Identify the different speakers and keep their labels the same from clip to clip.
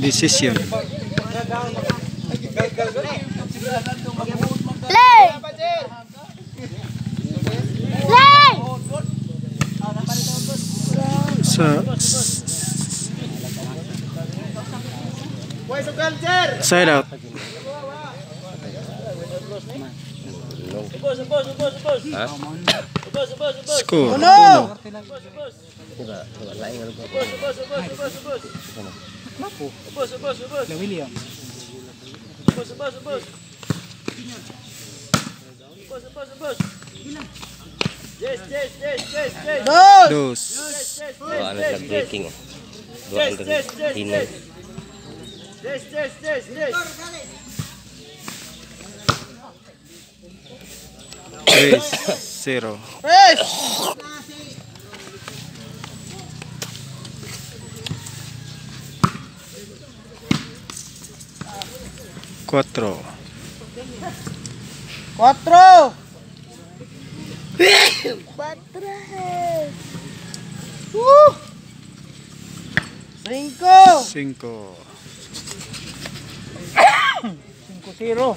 Speaker 1: Decision.
Speaker 2: Play! Play!
Speaker 1: Sa side out. Score. Uno.
Speaker 3: Kenapa? bos bos bos
Speaker 4: Le William. Bos, bos, bos. Bos, bos, bos. Yes, yes, yes, yes, yes.
Speaker 1: Dos. Dos.
Speaker 3: Dua anak breaking. Dua anak hina. Yes, yes, yes, yes.
Speaker 1: Yes, zero.
Speaker 5: Yes.
Speaker 1: Cuatro.
Speaker 5: Cuatro.
Speaker 2: Cuatro.
Speaker 5: Cinco.
Speaker 1: Cinco.
Speaker 4: Cinco zero.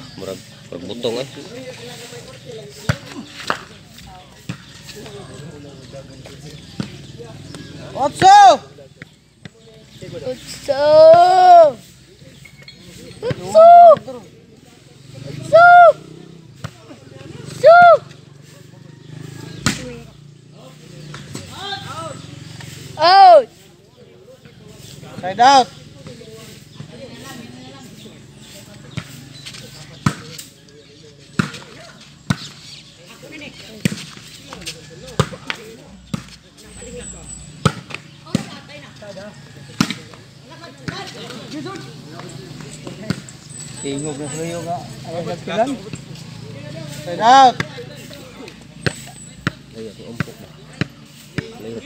Speaker 3: Murag murag butong eh.
Speaker 5: Ocho.
Speaker 2: Utso! Utso! Utso! Utso! Out!
Speaker 5: Side out.
Speaker 4: Tingog na suyo nga. Ayaw sa pilan. Side out.
Speaker 3: Ayo si umpok na. Layot.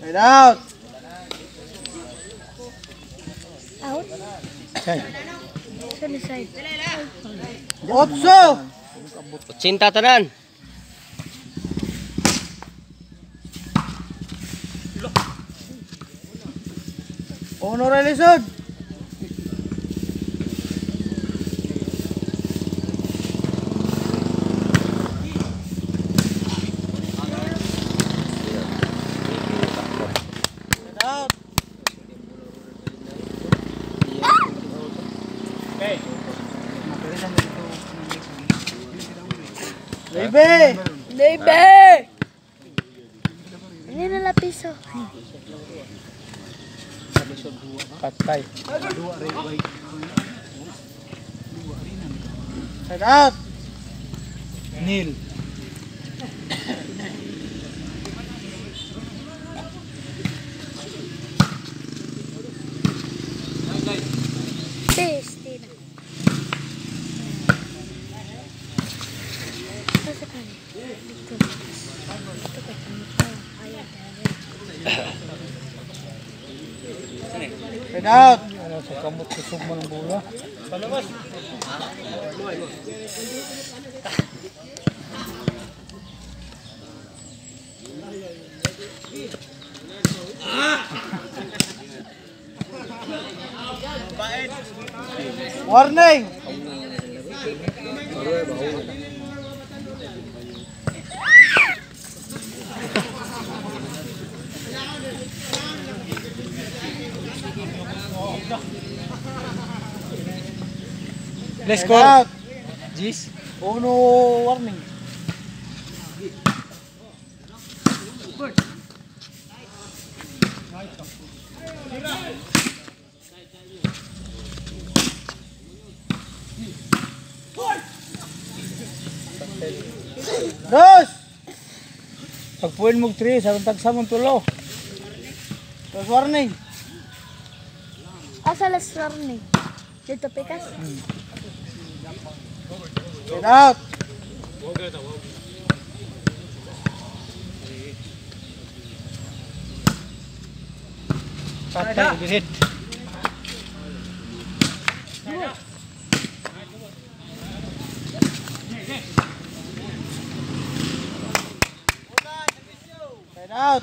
Speaker 5: Side out.
Speaker 2: Out?
Speaker 4: Side. Otso.
Speaker 3: Cinta tanan.
Speaker 5: Uno relisod. Baby!
Speaker 2: Baby! Ano na lapiso?
Speaker 4: Patay. Side
Speaker 5: out.
Speaker 4: Nil.
Speaker 2: Tasty na. Nasa ka na? Ito. Ito ka. Ayaw Side
Speaker 4: out. Ano sa kamot kusog mo ng bola?
Speaker 5: Warning!
Speaker 4: Let's go. Ah. Jis.
Speaker 5: Oh no warning. Good. Dos!
Speaker 4: Pag puwin mo 3, sarong tagsamon tulo.
Speaker 5: Warning.
Speaker 2: Asa last warning? Dito pikas?
Speaker 4: Hmm.
Speaker 5: Get out.
Speaker 4: Right hit.
Speaker 5: Out.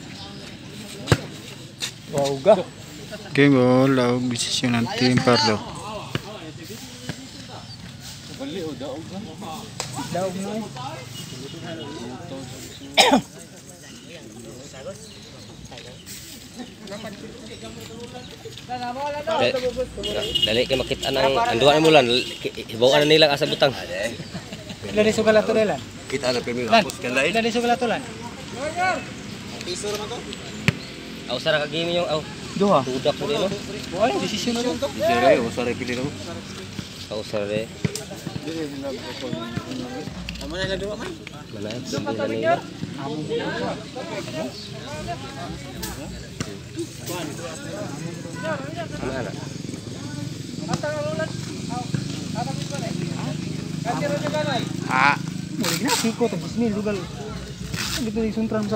Speaker 4: ga.
Speaker 1: Game ball. Laog desisyon ng Team Pardo.
Speaker 4: Daog na.
Speaker 3: Dali, dali kayo makita nang anduan mo lang hibawan na nila asa butang.
Speaker 4: Di sugal ato nila?
Speaker 6: Kita na pirmi Lan, hapos kan lain.
Speaker 4: ilan di sugal ato lan?
Speaker 3: Aw sara ka game yung aw.
Speaker 4: Duha.
Speaker 3: Budak pud ilo.
Speaker 4: Ay, decision na.
Speaker 6: Dire, aw sara pili na.
Speaker 3: Aw sara. Dire na ko. Amo na duha man. Wala. Duha ka niya.
Speaker 4: Amo.
Speaker 3: Wala. Atang ulan. Ah.
Speaker 4: Suntram sa.